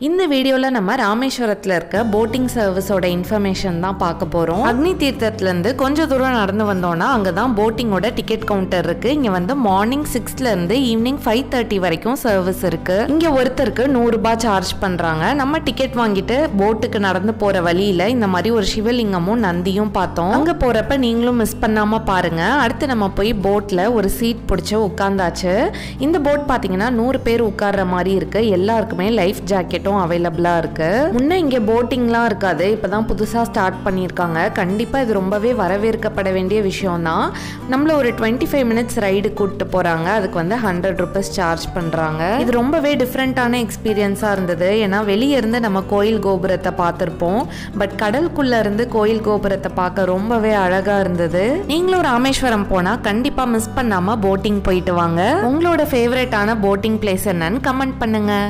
இந்த வீடியோவில் நம்ம ராமேஸ்வரத்தில் இருக்க போட்டிங் சர்வீஸோட இன்ஃபர்மேஷன் தான் பார்க்க போகிறோம் அக்னி தீர்த்தத்துலேருந்து கொஞ்சம் தூரம் நடந்து வந்தோம்னா அங்கே தான் போட்டிங்கோட டிக்கெட் கவுண்டர் இருக்குது இங்கே வந்து மார்னிங் சிக்ஸ்லேருந்து ஈவினிங் ஃபைவ் தேர்ட்டி வரைக்கும் சர்வீஸ் இருக்குது இங்கே ஒருத்தருக்கு நூறுரூபா சார்ஜ் பண்ணுறாங்க நம்ம டிக்கெட் வாங்கிட்டு போட்டுக்கு நடந்து போகிற வழியில் இந்த மாதிரி ஒரு சிவலிங்கமும் நந்தியும் பார்த்தோம். அங்கே போகிறப்ப நீங்களும் மிஸ் பண்ணாமல் பாருங்கள் அடுத்து நம்ம போய் போட்டில் ஒரு சீட் பிடிச்சி உட்காந்தாச்சு இந்த போட் பார்த்தீங்கன்னா நூறு பேர் உட்கார்ற மாதிரி இருக்குது எல்லாருக்குமே லைஃப் ஜாக்கெட் ஜாக்கெட்டும் அவைலபிளாக இருக்கு. முன்னே இங்கே போட்டிங்லாம் இருக்காது. இப்போ தான் புதுசாக ஸ்டார்ட் பண்ணியிருக்காங்க. கண்டிப்பாக இது ரொம்பவே வரவேற்கப்பட வேண்டிய விஷயம் தான் நம்மள ஒரு டுவெண்ட்டி ஃபைவ் மினிட்ஸ் ரைடு கூப்பிட்டு போகிறாங்க அதுக்கு வந்து ஹண்ட்ரட் ருபீஸ் சார்ஜ் பண்ணுறாங்க இது ரொம்பவே டிஃப்ரெண்ட்டான எக்ஸ்பீரியன்ஸாக இருந்தது. ஏன்னா வெளியே இருந்து நம்ம கோயில் கோபுரத்தை பார்த்துருப்போம். பட் கடலுக்குள்ளே இருந்து கோயில் கோபுரத்தை பார்க்க ரொம்பவே அழகாக இருந்தது. நீங்களும் ராமேஸ்வரம் போனால் கண்டிப்பாக மிஸ் பண்ணாமல் போட்டிங் போயிட்டு வாங்க. உங்களோட ஃபேவரட்டான போட்டிங் பிளேஸ் என்னன்னு கமெண்ட் பண்ணுங்கள்